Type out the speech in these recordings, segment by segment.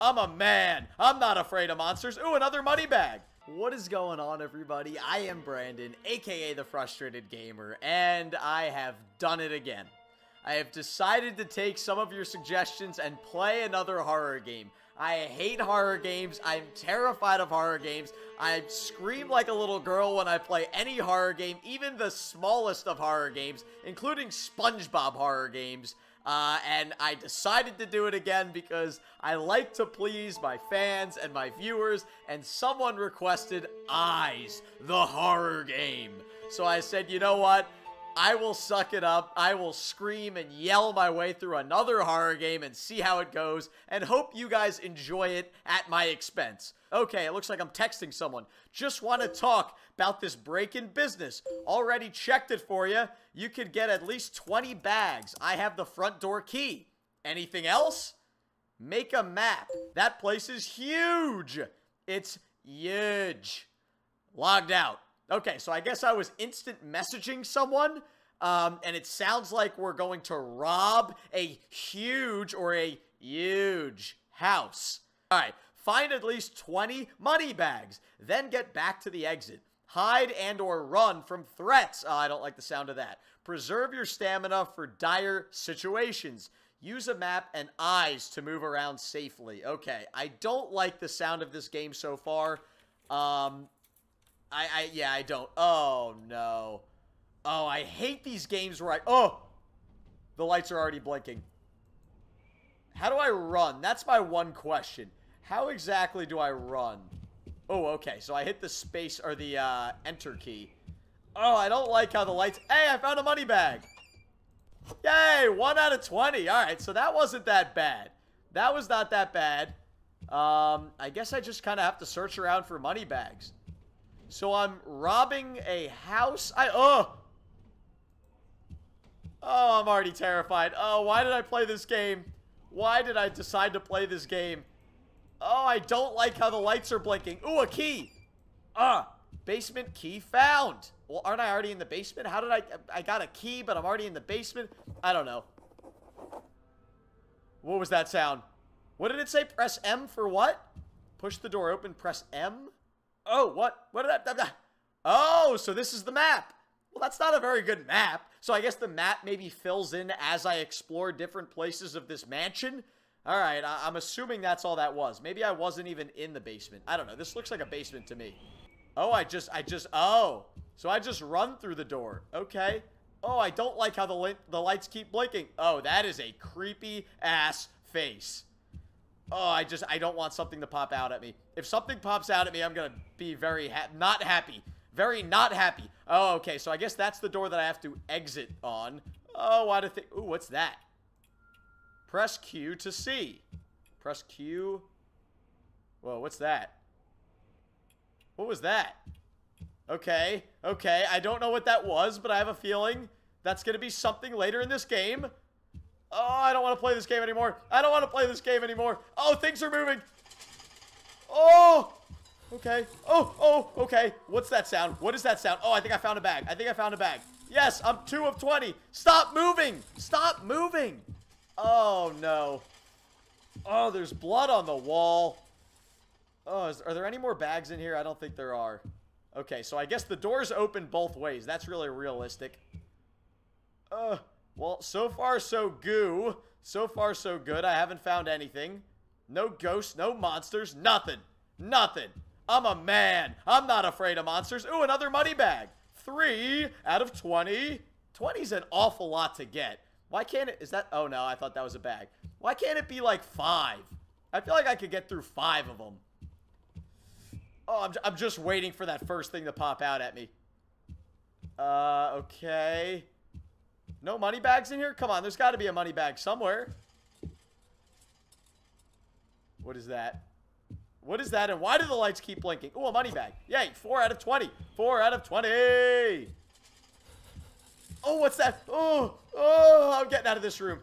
I'm a man. I'm not afraid of monsters. Ooh, another money bag. What is going on, everybody? I am Brandon, aka The Frustrated Gamer, and I have done it again. I have decided to take some of your suggestions and play another horror game. I hate horror games. I'm terrified of horror games. I scream like a little girl when I play any horror game, even the smallest of horror games, including SpongeBob horror games. Uh, and I decided to do it again because I like to please my fans and my viewers, and someone requested Eyes, the horror game. So I said, you know what? I will suck it up. I will scream and yell my way through another horror game and see how it goes, and hope you guys enjoy it at my expense. Okay, it looks like I'm texting someone. Just want to talk about this break in business. Already checked it for you. You could get at least 20 bags. I have the front door key. Anything else? Make a map. That place is huge. It's huge. Logged out. Okay, so I guess I was instant messaging someone, um, and it sounds like we're going to rob a huge or a huge house. All right, find at least 20 money bags, then get back to the exit. Hide and or run from threats. Oh, I don't like the sound of that. Preserve your stamina for dire situations. Use a map and eyes to move around safely. Okay, I don't like the sound of this game so far. Um, I, I, yeah, I don't. Oh, no. Oh, I hate these games where I, oh, the lights are already blinking. How do I run? That's my one question. How exactly do I run? Oh, okay. So I hit the space or the uh, enter key. Oh, I don't like how the lights... Hey, I found a money bag. Yay, 1 out of 20. All right, so that wasn't that bad. That was not that bad. Um, I guess I just kind of have to search around for money bags. So I'm robbing a house. I oh. Oh, I'm already terrified. Oh, why did I play this game? Why did I decide to play this game? Oh, I don't like how the lights are blinking. Ooh, a key. Ah, basement key found. Well, aren't I already in the basement? How did I... I got a key, but I'm already in the basement? I don't know. What was that sound? What did it say? Press M for what? Push the door open, press M? Oh, what? What did that? Oh, so this is the map. Well, that's not a very good map. So I guess the map maybe fills in as I explore different places of this mansion. All right, I am assuming that's all that was. Maybe I wasn't even in the basement. I don't know. This looks like a basement to me. Oh, I just, I just, oh. So I just run through the door. Okay. Oh, I don't like how the, li the lights keep blinking. Oh, that is a creepy ass face. Oh, I just, I don't want something to pop out at me. If something pops out at me, I'm going to be very ha not happy. Very not happy. Oh, okay, so I guess that's the door that I have to exit on. Oh, why do think? Ooh, what's that? Press Q to see. Press Q. Whoa, what's that? What was that? Okay, okay, I don't know what that was, but I have a feeling that's going to be something later in this game. Oh, I don't want to play this game anymore. I don't want to play this game anymore. Oh, things are moving. Oh, okay. Oh, oh, okay. What's that sound? What is that sound? Oh, I think I found a bag. I think I found a bag. Yes, I'm 2 of 20. Stop moving. Stop moving. Oh, no. Oh, there's blood on the wall. Oh, is, are there any more bags in here? I don't think there are. Okay, so I guess the doors open both ways. That's really realistic. Uh, well, so far so goo. So far so good. I haven't found anything. No ghosts, no monsters, nothing. Nothing. I'm a man. I'm not afraid of monsters. Ooh, another money bag. Three out of 20. 20's an awful lot to get. Why can't it, is that, oh no, I thought that was a bag. Why can't it be like five? I feel like I could get through five of them. Oh, I'm, I'm just waiting for that first thing to pop out at me. Uh, okay. No money bags in here? Come on, there's got to be a money bag somewhere. What is that? What is that? And why do the lights keep blinking? Oh, a money bag. Yay, 4 out of 20. 4 out of 20. Oh, what's that? Oh, oh, I'm getting out of this room.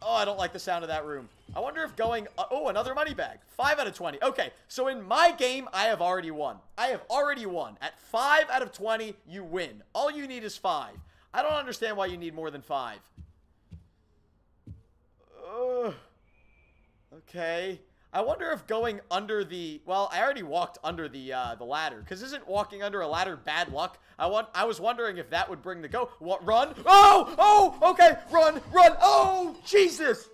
Oh, I don't like the sound of that room. I wonder if going... Uh, oh, another money bag. 5 out of 20. Okay, so in my game, I have already won. I have already won. At 5 out of 20, you win. All you need is 5. I don't understand why you need more than five. Ugh. Okay. I wonder if going under the well, I already walked under the uh, the ladder because isn't walking under a ladder bad luck? I want I was wondering if that would bring the go. What run? Oh oh okay run run oh Jesus.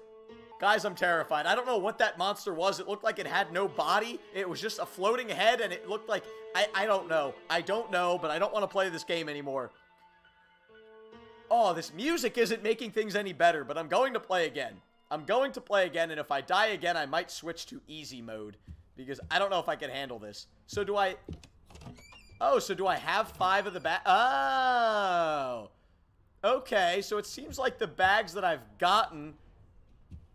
Guys, I'm terrified. I don't know what that monster was. It looked like it had no body. It was just a floating head, and it looked like... I, I don't know. I don't know, but I don't want to play this game anymore. Oh, this music isn't making things any better, but I'm going to play again. I'm going to play again, and if I die again, I might switch to easy mode. Because I don't know if I can handle this. So do I... Oh, so do I have five of the bag? Oh! Okay, so it seems like the bags that I've gotten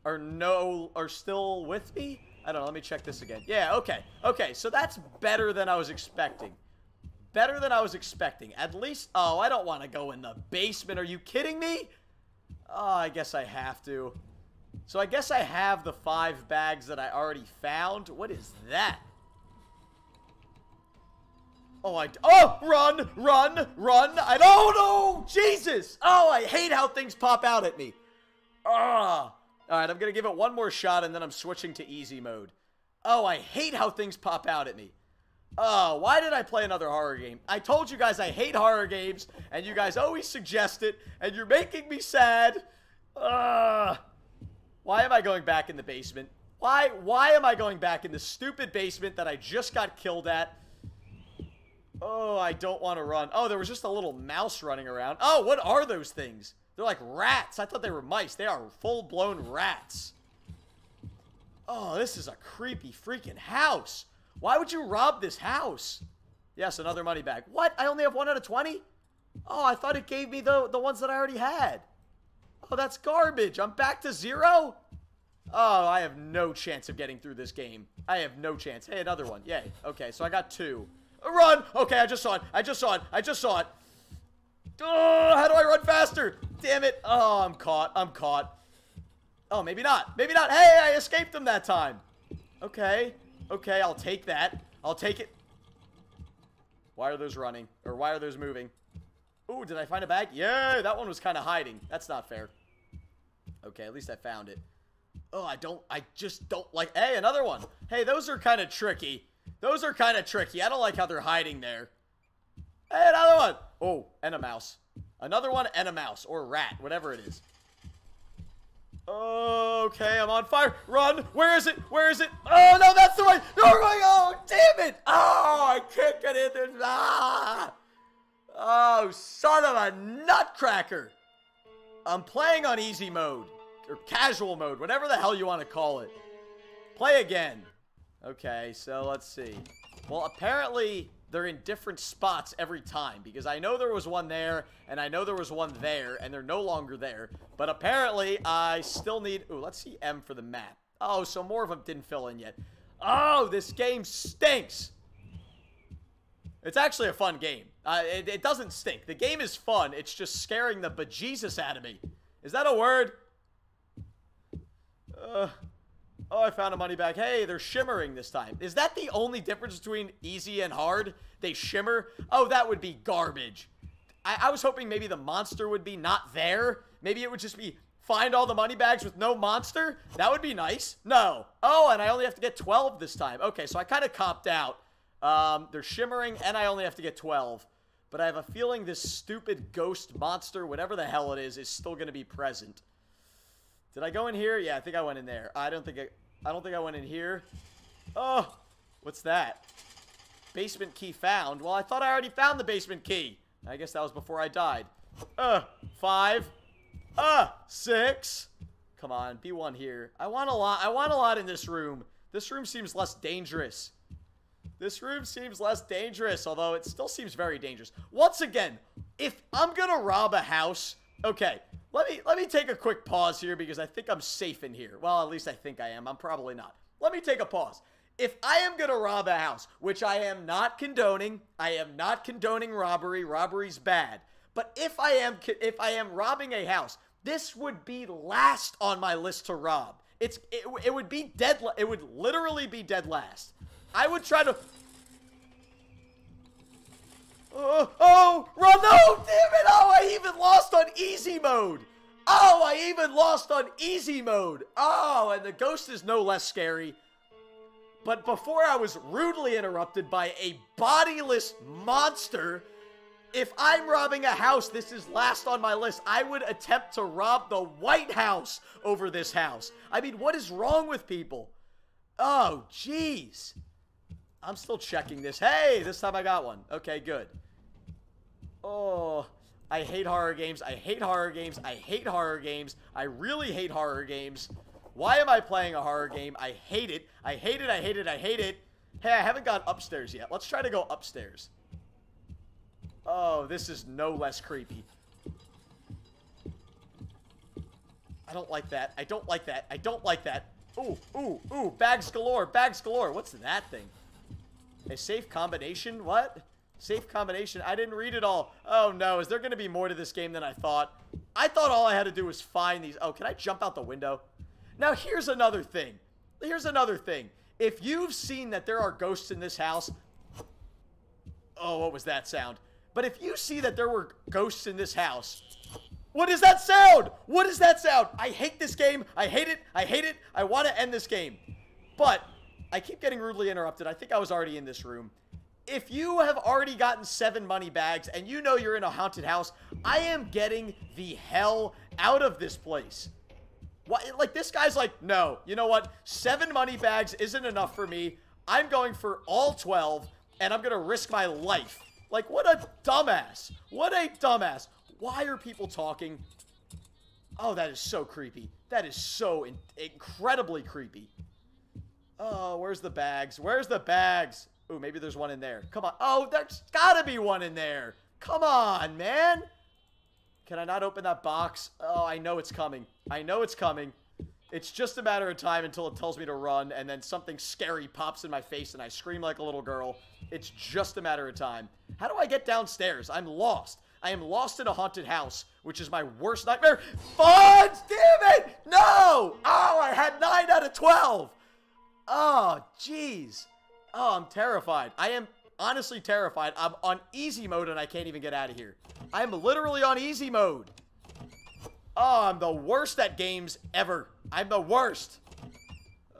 are no are still with me? I don't know. Let me check this again. Yeah, okay. Okay, so that's better than I was expecting. Better than I was expecting. At least... Oh, I don't want to go in the basement. Are you kidding me? Oh, I guess I have to. So I guess I have the five bags that I already found. What is that? Oh, I... Oh, run, run, run. I don't know. Jesus. Oh, I hate how things pop out at me. Ah. Alright, I'm going to give it one more shot, and then I'm switching to easy mode. Oh, I hate how things pop out at me. Oh, why did I play another horror game? I told you guys I hate horror games, and you guys always suggest it, and you're making me sad. Ugh. Why am I going back in the basement? Why, why am I going back in the stupid basement that I just got killed at? Oh, I don't want to run. Oh, there was just a little mouse running around. Oh, what are those things? They're like rats. I thought they were mice. They are full-blown rats. Oh, this is a creepy freaking house. Why would you rob this house? Yes, another money bag. What? I only have one out of 20? Oh, I thought it gave me the, the ones that I already had. Oh, that's garbage. I'm back to zero? Oh, I have no chance of getting through this game. I have no chance. Hey, another one. Yay. Okay, so I got two. Uh, run! Okay, I just saw it. I just saw it. I just saw it. Oh, how do I run faster? Damn it. Oh, I'm caught. I'm caught. Oh, maybe not. Maybe not. Hey, I escaped them that time. Okay. Okay, I'll take that. I'll take it. Why are those running? Or why are those moving? Ooh, did I find a bag? Yeah, that one was kind of hiding. That's not fair. Okay, at least I found it. Oh, I don't, I just don't like, hey, another one. Hey, those are kind of tricky. Those are kind of tricky. I don't like how they're hiding there. Hey, another one. Oh, and a mouse. Another one and a mouse. Or rat. Whatever it is. Okay, I'm on fire. Run. Where is it? Where is it? Oh, no, that's the way. No, oh, damn it. Oh, I can't get in there. Ah. Oh, son of a nutcracker. I'm playing on easy mode. Or casual mode. Whatever the hell you want to call it. Play again. Okay, so let's see. Well, apparently they're in different spots every time because I know there was one there and I know there was one there and they're no longer there. But apparently I still need... Ooh, let's see M for the map. Oh, so more of them didn't fill in yet. Oh, this game stinks. It's actually a fun game. Uh, it, it doesn't stink. The game is fun. It's just scaring the bejesus out of me. Is that a word? Uh, Oh, I found a money bag. Hey, they're shimmering this time. Is that the only difference between easy and hard? They shimmer? Oh, that would be garbage. I, I was hoping maybe the monster would be not there. Maybe it would just be find all the money bags with no monster. That would be nice. No. Oh, and I only have to get 12 this time. Okay, so I kind of copped out. Um, they're shimmering, and I only have to get 12. But I have a feeling this stupid ghost monster, whatever the hell it is, is still going to be present. Did I go in here? Yeah, I think I went in there. I don't think I, I don't think I went in here. Oh, what's that? Basement key found. Well, I thought I already found the basement key. I guess that was before I died. Uh, five. Uh, six. Come on, be one here. I want a lot. I want a lot in this room. This room seems less dangerous. This room seems less dangerous, although it still seems very dangerous. Once again, if I'm gonna rob a house, okay, let me let me take a quick pause here because I think I'm safe in here. Well, at least I think I am. I'm probably not. Let me take a pause. If I am going to rob a house, which I am not condoning, I am not condoning robbery. Robbery's bad. But if I am if I am robbing a house, this would be last on my list to rob. It's it, it would be dead it would literally be dead last. I would try to Oh, oh, run! Damn it! Oh, I even lost on easy mode. Oh, I even lost on easy mode. Oh, and the ghost is no less scary. But before I was rudely interrupted by a bodiless monster, if I'm robbing a house, this is last on my list. I would attempt to rob the White House over this house. I mean, what is wrong with people? Oh, jeez. I'm still checking this. Hey, this time I got one. Okay, good. Oh, I hate horror games. I hate horror games. I hate horror games. I really hate horror games. Why am I playing a horror game? I hate it. I hate it. I hate it. I hate it. Hey, I haven't gone upstairs yet. Let's try to go upstairs. Oh, this is no less creepy. I don't like that. I don't like that. I don't like that. Ooh, ooh, ooh. Bags galore. Bags galore. What's that thing? A safe combination? What? Safe combination. I didn't read it all. Oh, no. Is there going to be more to this game than I thought? I thought all I had to do was find these. Oh, can I jump out the window? Now, here's another thing. Here's another thing. If you've seen that there are ghosts in this house... Oh, what was that sound? But if you see that there were ghosts in this house... What is that sound? What is that sound? I hate this game. I hate it. I hate it. I want to end this game. But I keep getting rudely interrupted. I think I was already in this room if you have already gotten seven money bags and you know you're in a haunted house, I am getting the hell out of this place. What, like, this guy's like, no, you know what? Seven money bags isn't enough for me. I'm going for all 12, and I'm going to risk my life. Like, what a dumbass. What a dumbass. Why are people talking? Oh, that is so creepy. That is so in incredibly creepy. Oh, where's the bags? Where's the bags? Ooh, maybe there's one in there. Come on. Oh, there's gotta be one in there. Come on, man. Can I not open that box? Oh, I know it's coming. I know it's coming. It's just a matter of time until it tells me to run, and then something scary pops in my face, and I scream like a little girl. It's just a matter of time. How do I get downstairs? I'm lost. I am lost in a haunted house, which is my worst nightmare. Fonz, damn it! No! Oh, I had 9 out of 12! Oh, jeez. Oh, I'm terrified. I am honestly terrified. I'm on easy mode and I can't even get out of here. I'm literally on easy mode. Oh, I'm the worst at games ever. I'm the worst.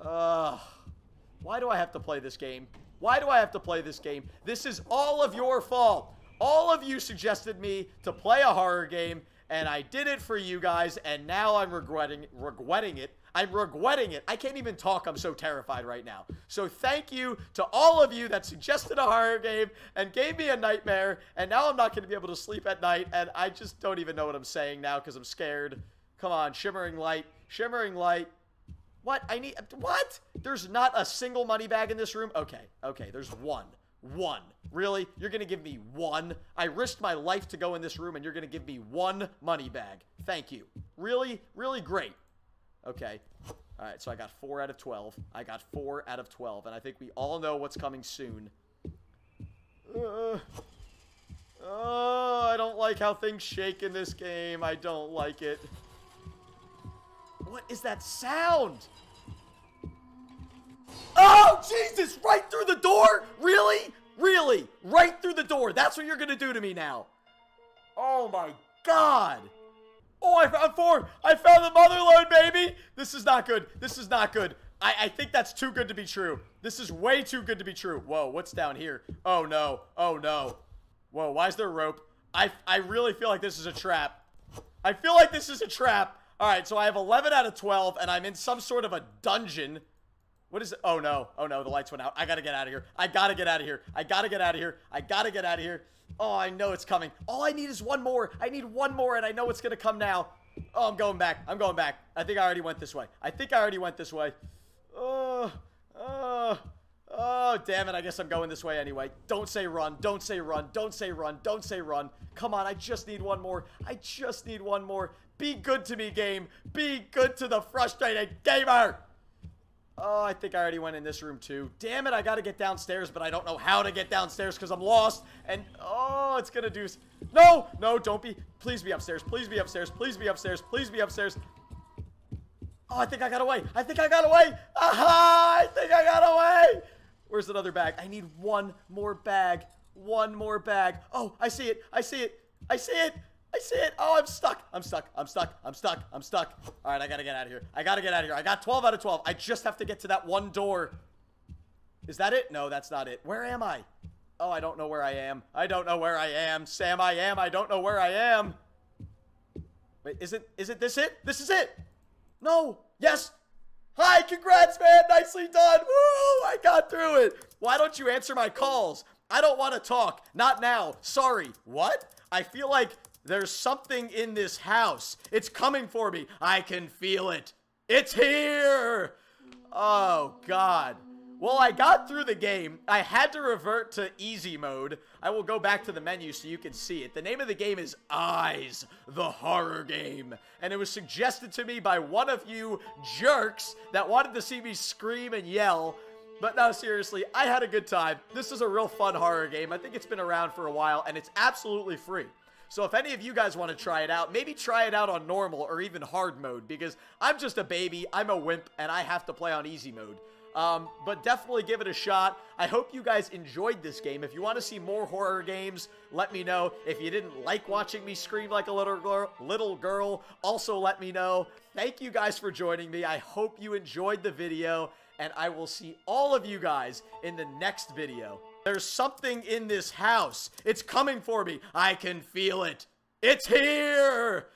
Ugh. Why do I have to play this game? Why do I have to play this game? This is all of your fault. All of you suggested me to play a horror game, and I did it for you guys, and now I'm regretting regretting it I'm regretting it. I can't even talk. I'm so terrified right now. So thank you to all of you that suggested a horror game and gave me a nightmare. And now I'm not going to be able to sleep at night. And I just don't even know what I'm saying now because I'm scared. Come on, shimmering light, shimmering light. What? I need, what? There's not a single money bag in this room? Okay, okay, there's one. One. Really? You're going to give me one? I risked my life to go in this room and you're going to give me one money bag. Thank you. Really? Really great. Okay. All right, so I got 4 out of 12. I got 4 out of 12, and I think we all know what's coming soon. Uh, oh, I don't like how things shake in this game. I don't like it. What is that sound? Oh, Jesus! Right through the door? Really? Really? Right through the door. That's what you're going to do to me now. Oh, my God. Oh, I found four. I found the motherload, baby. This is not good. This is not good. I, I think that's too good to be true. This is way too good to be true. Whoa, what's down here? Oh, no. Oh, no. Whoa, why is there rope? I, I really feel like this is a trap. I feel like this is a trap. All right, so I have 11 out of 12, and I'm in some sort of a dungeon. What is it? Oh, no. Oh, no, the lights went out. I got to get out of here. I got to get out of here. I got to get out of here. I got to get out of here. Oh, I know it's coming. All I need is one more. I need one more, and I know it's to come now. Oh, I'm going back. I'm going back. I think I already went this way. I think I already went this way. Oh, oh, oh, damn it. I guess I'm going this way anyway. Don't say run. Don't say run. Don't say run. Don't say run. Come on. I just need one more. I just need one more. Be good to me, game. Be good to the frustrated gamer. Oh, I think I already went in this room too. Damn it, I gotta get downstairs, but I don't know how to get downstairs because I'm lost. And, oh, it's gonna do... No! No, don't be... Please be upstairs. Please be upstairs. Please be upstairs. Please be upstairs. Oh, I think I got away. I think I got away. Aha! I think I got away. Where's another bag? I need one more bag. One more bag. Oh, I see it. I see it. I see it. I see it. Oh, I'm stuck. I'm stuck. I'm stuck. I'm stuck. I'm stuck. All right, I got to get out of here. I got to get out of here. I got 12 out of 12. I just have to get to that one door. Is that it? No, that's not it. Where am I? Oh, I don't know where I am. I don't know where I am. Sam, I am. I don't know where I am. Wait, is it, is it this it? This is it. No. Yes. Hi, congrats, man. Nicely done. Woo, I got through it. Why don't you answer my calls? I don't want to talk. Not now. Sorry. What? I feel like there's something in this house. It's coming for me. I can feel it. It's here. Oh, God. Well, I got through the game. I had to revert to easy mode. I will go back to the menu so you can see it. The name of the game is Eyes, the horror game. And it was suggested to me by one of you jerks that wanted to see me scream and yell. But no, seriously, I had a good time. This is a real fun horror game. I think it's been around for a while, and it's absolutely free. So if any of you guys want to try it out, maybe try it out on normal or even hard mode, because I'm just a baby, I'm a wimp, and I have to play on easy mode. Um, but definitely give it a shot. I hope you guys enjoyed this game. If you want to see more horror games, let me know. If you didn't like watching me scream like a little girl, little girl, also let me know. Thank you guys for joining me. I hope you enjoyed the video, and I will see all of you guys in the next video. There's something in this house. It's coming for me. I can feel it. It's here!